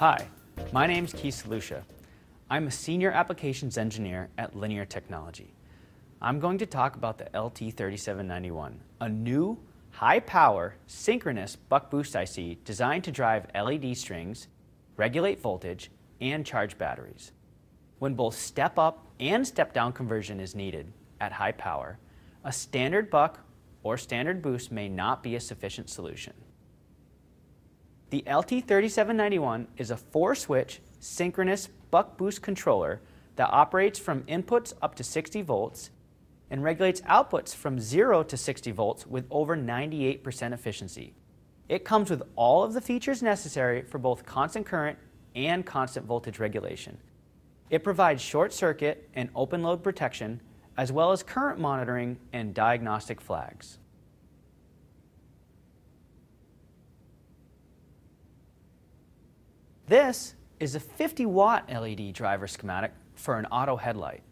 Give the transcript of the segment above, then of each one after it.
Hi, my name's Keith Szolusha. I'm a Senior Applications Engineer at Linear Technology. I'm going to talk about the LT3791, a new, high-power, synchronous buck boost IC designed to drive LED strings, regulate voltage, and charge batteries. When both step-up and step-down conversion is needed at high power, a standard buck or standard boost may not be a sufficient solution. The LT3791 is a four-switch synchronous buck boost controller that operates from inputs up to 60 volts and regulates outputs from 0 to 60 volts with over 98% efficiency. It comes with all of the features necessary for both constant current and constant voltage regulation. It provides short circuit and open load protection as well as current monitoring and diagnostic flags. This is a 50 watt LED driver schematic for an auto headlight.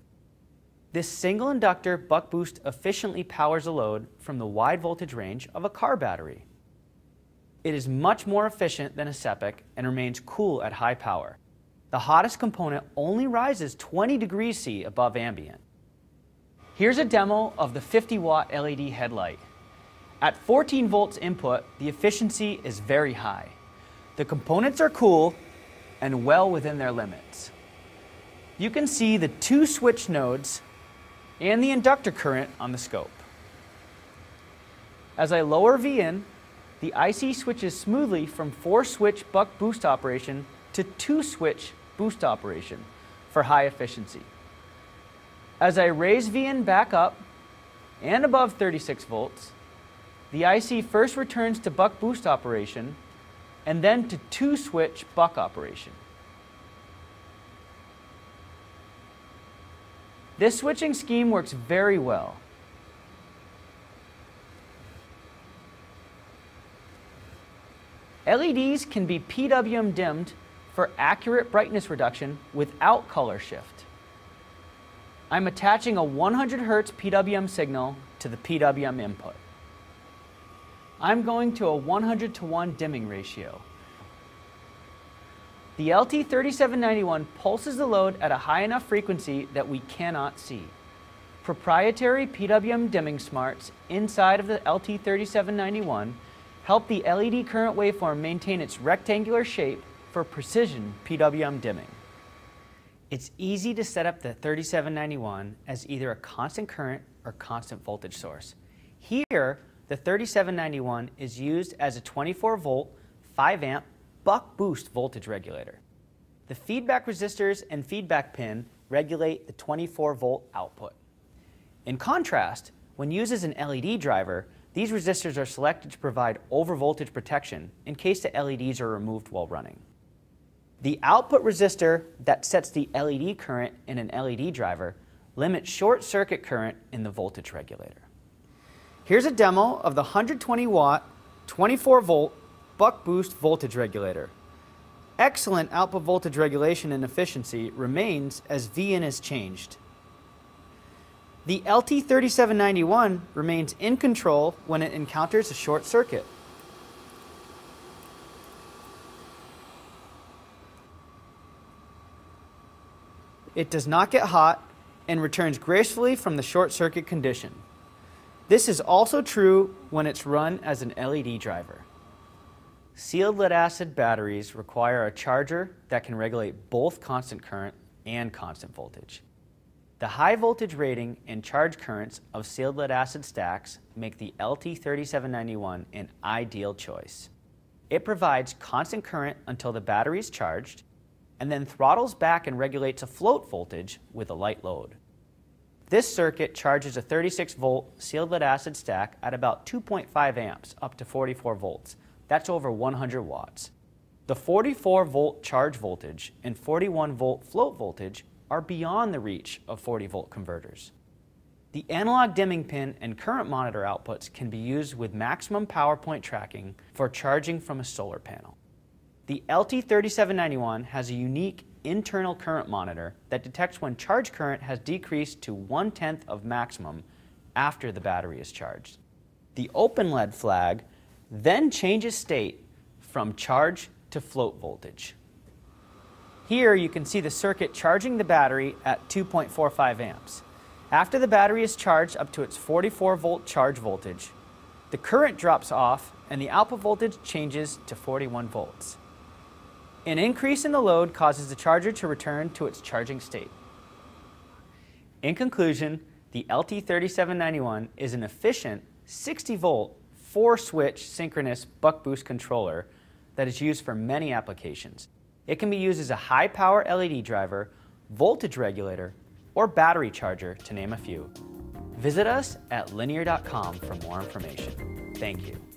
This single inductor buck boost efficiently powers a load from the wide voltage range of a car battery. It is much more efficient than a SEPIC and remains cool at high power. The hottest component only rises 20 degrees C above ambient. Here's a demo of the 50 watt LED headlight. At 14 volts input, the efficiency is very high. The components are cool and well within their limits. You can see the two switch nodes and the inductor current on the scope. As I lower V in, the IC switches smoothly from four switch buck boost operation to two switch boost operation for high efficiency. As I raise V in back up and above 36 volts, the IC first returns to buck boost operation and then to two switch buck operation. This switching scheme works very well. LEDs can be PWM dimmed for accurate brightness reduction without color shift. I'm attaching a 100 Hz PWM signal to the PWM input. I'm going to a 100 to 1 dimming ratio. The LT3791 pulses the load at a high enough frequency that we cannot see. Proprietary PWM dimming smarts inside of the LT3791 help the LED current waveform maintain its rectangular shape for precision PWM dimming. It's easy to set up the 3791 as either a constant current or constant voltage source. Here, the 3791 is used as a 24 volt, 5 amp buck boost voltage regulator. The feedback resistors and feedback pin regulate the 24 volt output. In contrast, when used as an LED driver, these resistors are selected to provide overvoltage protection in case the LEDs are removed while running. The output resistor that sets the LED current in an LED driver limits short circuit current in the voltage regulator. Here's a demo of the 120 watt, 24 volt buck boost voltage regulator. Excellent output voltage regulation and efficiency remains as VIN is changed. The LT3791 remains in control when it encounters a short circuit. It does not get hot and returns gracefully from the short circuit condition. This is also true when it's run as an LED driver. Sealed lead acid batteries require a charger that can regulate both constant current and constant voltage. The high voltage rating and charge currents of sealed lead acid stacks make the LT3791 an ideal choice. It provides constant current until the battery is charged and then throttles back and regulates a float voltage with a light load. This circuit charges a 36 volt sealed lead acid stack at about 2.5 amps up to 44 volts. That's over 100 watts. The 44 volt charge voltage and 41 volt float voltage are beyond the reach of 40 volt converters. The analog dimming pin and current monitor outputs can be used with maximum power point tracking for charging from a solar panel. The LT3791 has a unique internal current monitor that detects when charge current has decreased to one-tenth of maximum after the battery is charged. The open lead flag then changes state from charge to float voltage. Here you can see the circuit charging the battery at 2.45 amps. After the battery is charged up to its 44 volt charge voltage, the current drops off and the output voltage changes to 41 volts. An increase in the load causes the charger to return to its charging state. In conclusion, the LT3791 is an efficient 60 volt, 4 switch synchronous buck boost controller that is used for many applications. It can be used as a high power LED driver, voltage regulator, or battery charger, to name a few. Visit us at linear.com for more information. Thank you.